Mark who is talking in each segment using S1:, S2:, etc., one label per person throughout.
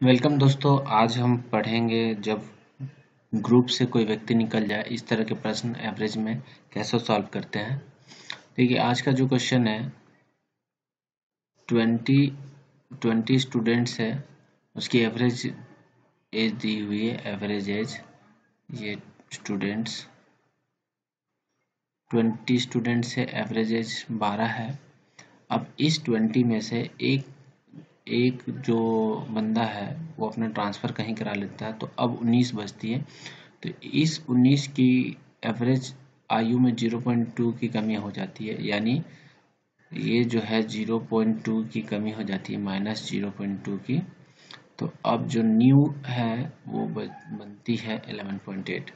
S1: Welcome दोस्तों, आज हम पढ़ेंगे जब ग्रुप से कोई व्यक्ति निकल जाए, इस तरह के प्रश्न एवरेज में कैसे सॉल्व करते हैं। देखिए, आज का जो क्वेश्चन है ट्वेंटी ट्वेंटी स्टूडेंट्स है, उसकी एवरेज एज दी हुई है एवरेज एज ये स्टूडेंट्स ट्वेंटी स्टूडेंट्स है एवरेज एज बारह है। अब इस ट्वेंटी में से एक एक जो बंदा है, वो अपना ट्रांसफ़र कहीं करा लेता है तो अब 19 बचती है। तो इस 19 की एवरेज आयु में 0.2 की कमी हो जाती है, यानी ये जो है 0.2 की कमी हो जाती है माइनस ज़ीरो पॉइंट टू की। तो अब जो न्यू है, वो बनती है 11.8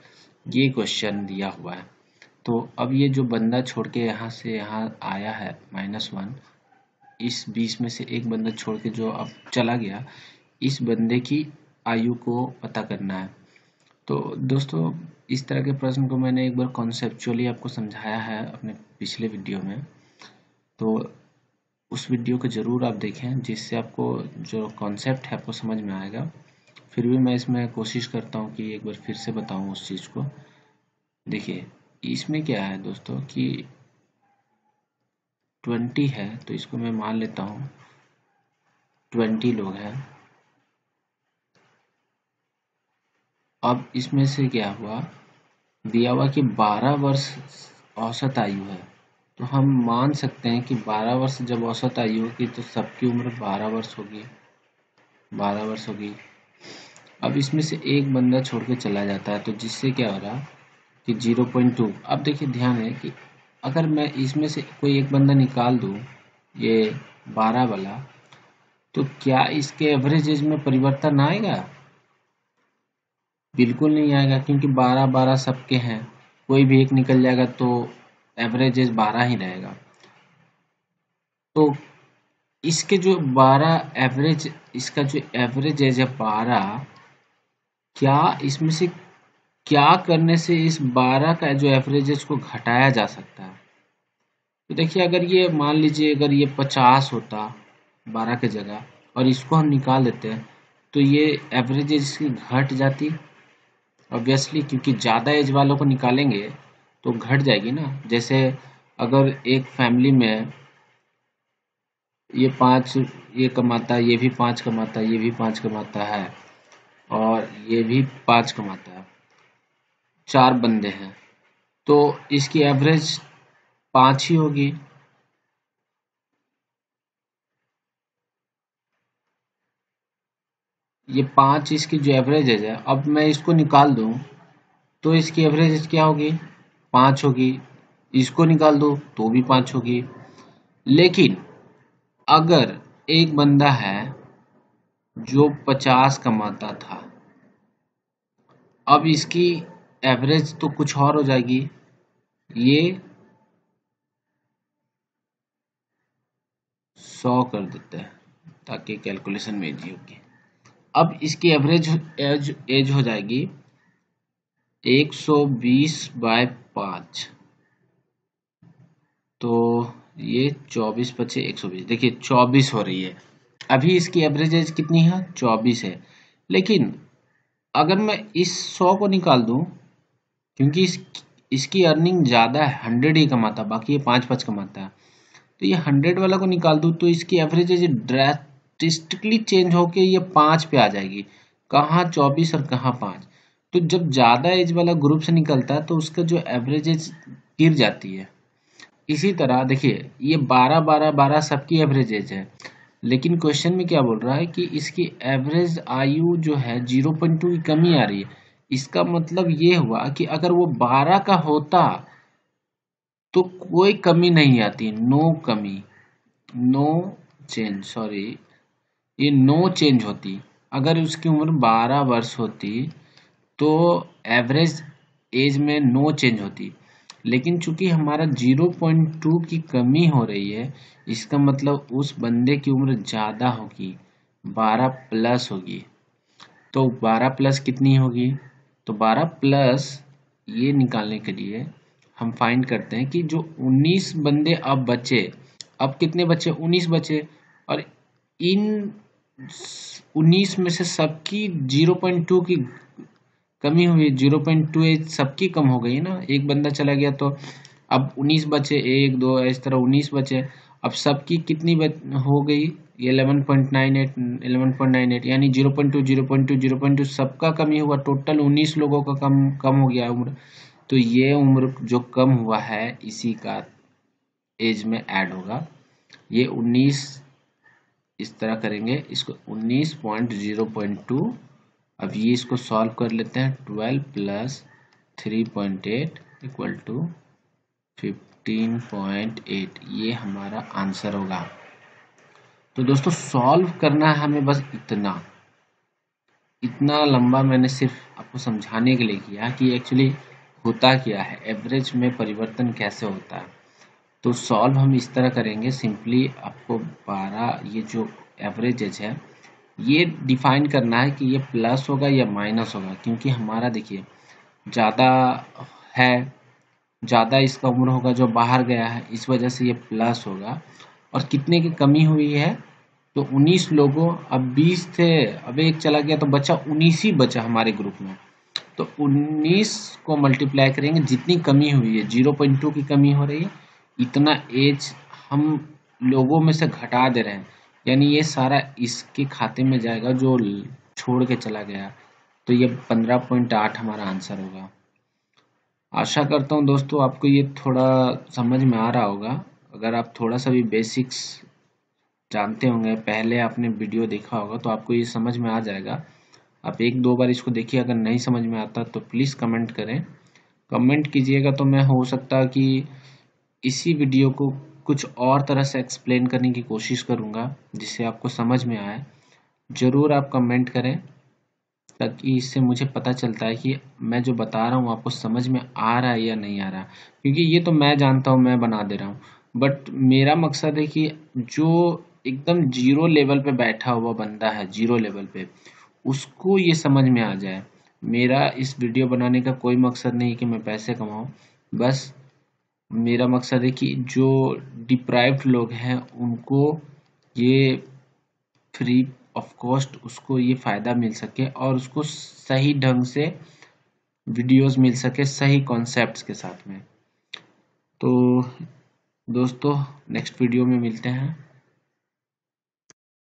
S1: ये क्वेश्चन दिया हुआ है। तो अब ये जो बंदा छोड़ के यहाँ से यहाँ आया है माइनस वन इस बीस में से एक बंदा छोड़ के जो अब चला गया, इस बंदे की आयु को पता करना है। तो दोस्तों, इस तरह के प्रश्न को मैंने एक बार कॉन्सेप्चुअली आपको समझाया है अपने पिछले वीडियो में। तो उस वीडियो को ज़रूर आप देखें, जिससे आपको जो कॉन्सेप्ट है आपको समझ में आएगा। फिर भी मैं इसमें कोशिश करता हूँ कि एक बार फिर से बताऊँ उस चीज़ को। देखिए, इसमें क्या है दोस्तों कि ट्वेंटी है तो इसको मैं मान लेता हूँ। ट्वेंटी लोग हैं। अब इसमें से क्या हुआ? दिया हुआ कि बारह वर्ष औसत आयु है। तो हम मान सकते हैं कि बारह वर्ष जब औसत आयु होगी तो सबकी उम्र बारह वर्ष होगी। बारह वर्ष होगी। अब इसमें से एक बंदा छोड़ के चला जाता है तो जिससे क्या हो रहा कि ज़ीरो पॉइंट टू। अब देखिए, ध्यान है कि अगर मैं इसमें से कोई एक बंदा निकाल दूँ, ये बारह वाला तो क्या इसके एवरेज एज में परिवर्तन आएगा? बिल्कुल नहीं आएगा, क्योंकि बारह बारह सबके हैं। कोई भी एक निकल जाएगा तो एवरेज एज बारह ही रहेगा। तो इसके जो बारह एवरेज इसका जो एवरेज एज है बारह, क्या इसमें से क्या करने से इस 12 का जो एवरेज है उसको घटाया जा सकता है? तो देखिए, अगर ये मान लीजिए, अगर ये 50 होता 12 के जगह और इसको हम निकाल देते हैं तो ये एवरेज इसकी घट जाती। ऑब्वियसली क्योंकि ज़्यादा एज वालों को निकालेंगे तो घट जाएगी ना। जैसे अगर एक फैमिली में ये पाँच ये कमाता है ये भी पाँच कमाता है ये भी पाँच कमाता है और ये भी पाँच कमाता है। चार बंदे हैं। तो इसकी एवरेज पाँच ही होगी। ये पाँच इसकी जो एवरेज है अब मैं इसको निकाल दूँ तो इसकी एवरेज क्या होगी? पाँच होगी। इसको निकाल दो तो भी पाँच होगी। लेकिन अगर एक बंदा है जो पचास कमाता था, अब इसकी एवरेज तो कुछ और हो जाएगी। ये सौ कर देते हैं, ताकि कैलकुलेशन में इजी होगी। अब इसकी एवरेज एज एज हो जाएगी 120 बाय पाँच। तो ये 24 पचे 120 देखिए 24 हो रही है। अभी इसकी एवरेज एज कितनी है? 24 है। लेकिन अगर मैं इस 100 को निकाल दूँ क्योंकि इस, इसकी अर्निंग ज़्यादा है हंड्रेड ही कमाता बाकी ये पाँच पाँच कमाता है। तो ये हंड्रेड वाला को निकाल दूँ तो इसकी एवरेज ड्रास्टिकली चेंज होके ये पाँच पे आ जाएगी। कहाँ चौबीस और कहाँ पाँच? तो जब ज़्यादा एज वाला ग्रुप से निकलता है तो उसका जो एवरेज एज गिर जाती है। इसी तरह, देखिए, ये बारह बारह बारह सबकी एवरेज एज है। लेकिन क्वेश्चन में क्या बोल रहा है कि इसकी एवरेज आयु जो है ज़ीरो पॉइंट टू की कमी आ रही है। इसका मतलब ये हुआ कि अगर वो बारह का होता तो कोई कमी नहीं आती नो कमी नो चेंज सॉरी ये नो चेंज होती। अगर उसकी उम्र बारह वर्ष होती तो एवरेज एज में नो चेंज होती। लेकिन चूँकि हमारा 0.2 की कमी हो रही है, इसका मतलब उस बंदे की उम्र ज़्यादा होगी 12 प्लस होगी। तो 12 प्लस कितनी होगी? तो 12 प्लस ये निकालने के लिए हम फाइंड करते हैं कि जो 19 बंदे अब बचे, अब कितने बचे? 19 बचे। और इन उन्नीस में से सबकी ज़ीरो पॉइंट टू की कमी हुई ज़ीरो पॉइंट टू एज सबकी कम हो गई ना? एक बंदा चला गया तो अब उन्नीस बचे, एक, दो, इस तरह उन्नीस बचे। अब सबकी कितनी बच हो गई? पॉइंट नाइन एट यानी zero point two zero point two zero point two सबका कमी हुआ टोटल उन्नीस लोगों का कम कम हो गया उम्र। तो ये उम्र जो कम हुआ है, इसी का एज में ऐड होगा। ये उन्नीस इस तरह करेंगे, इसको उन्नीस पॉइंट ज़ीरो पॉइंट टू, अब ये इसको सॉल्व कर लेते हैं twelve plus three point eight equal to fifteen point eight ये हमारा आंसर होगा। तो दोस्तों सॉल्व करना है हमें बस इतना। इतना लंबा मैंने सिर्फ़ आपको समझाने के लिए किया कि एक्चुअली होता क्या है एवरेज में परिवर्तन कैसे होता है। तो सॉल्व हम इस तरह करेंगे सिंपली आपको 12 ये जो एवरेजेज है, ये डिफाइन करना है कि ये प्लस होगा या माइनस होगा, क्योंकि हमारा देखिए, ज़्यादा है, ज़्यादा इसका उम्र होगा जो बाहर गया है, इस वजह से ये प्लस होगा। और कितने की कमी हुई है तो 19 लोगों, अब 20 थे, अब एक चला गया तो बच्चा 19 ही बचा हमारे ग्रुप में। तो 19 को मल्टीप्लाई करेंगे, जितनी कमी हुई है 0.2 की कमी हो रही है, इतना एज हम लोगों में से घटा दे रहे हैं। यानी ये सारा इसके खाते में जाएगा, जो छोड़ के चला गया। तो ये 15.8 हमारा आंसर होगा। आशा करता हूँ दोस्तों, आपको ये थोड़ा समझ में आ रहा होगा। अगर आप थोड़ा सा भी बेसिक्स जानते होंगे, पहले आपने वीडियो देखा होगा तो आपको ये समझ में आ जाएगा। आप एक दो बार इसको देखिए, अगर नहीं समझ में आता तो प्लीज़ कमेंट करें। कमेंट कीजिएगा तो मैं, हो सकता कि इसी वीडियो को कुछ और तरह से एक्सप्लेन करने की कोशिश करूँगा, जिससे आपको समझ में आए। ज़रूर आप कमेंट करें, ताकि इससे मुझे पता चलता है कि मैं जो बता रहा हूँ, आपको समझ में आ रहा है या नहीं आ रहा। क्योंकि ये तो मैं जानता हूँ, मैं बना दे रहा हूँ। बट मेरा मकसद है कि जो एकदम ज़ीरो लेवल पे बैठा हुआ बंदा है ज़ीरो लेवल पे, उसको ये समझ में आ जाए। मेरा इस वीडियो बनाने का कोई मकसद नहीं कि मैं पैसे कमाऊँ। बस मेरा मकसद है कि जो डिप्राइव्ड लोग हैं, उनको ये फ्री ऑफ़ कॉस्ट उसको ये फ़ायदा मिल सके और उसको सही ढंग से वीडियोस मिल सके सही कॉन्सेप्ट्स के साथ में। तो दोस्तों नेक्स्ट वीडियो में मिलते हैं।